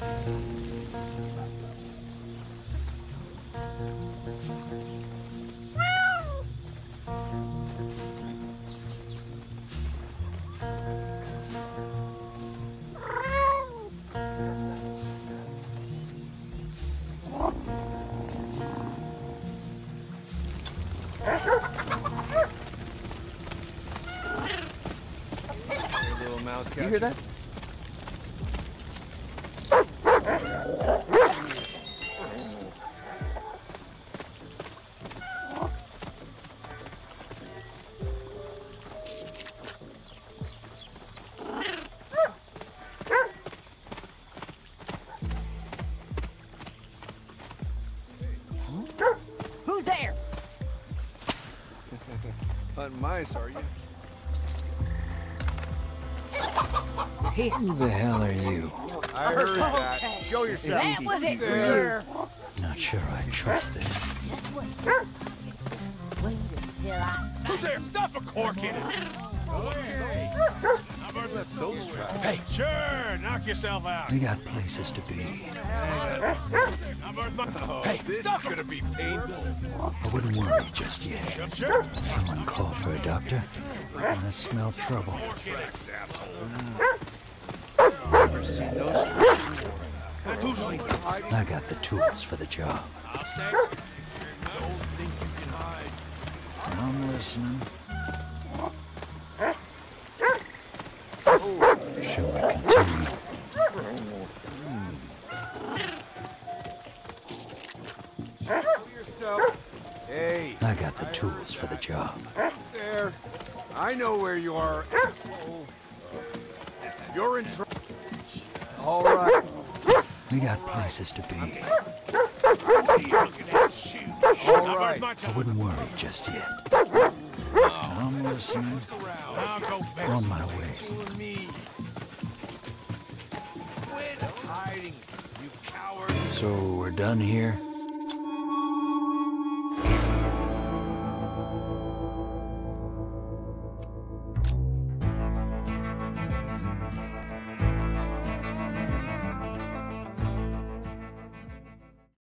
Hey, little mouse You hear that? Hunting mice, are you? Who the hell are you? I heard that. Okay. Show yourself. That was it, There. Not sure I trust this. Just wait. Wait until I Who's there? Stuff a cork in it. Okay. I'm Earth those tracks. Hey, sure, knock yourself out. We got places to be. I'm Earth Oh, Hey, this is gonna be painful. I wouldn't worry just yet. Sure. Someone call for a doctor. I smell trouble. Tracks, asshole. Never seen those tracks before. I got the tools for the job. Don't think you can hide. I'm listening. Hey, I got the tools for the job. there. I know where you are, asshole. You're in trouble. All right. We got places to be. All right. I wouldn't worry just yet. I'm listening. I'll. On my way. You and me. Quit hiding, you coward. So we're done here?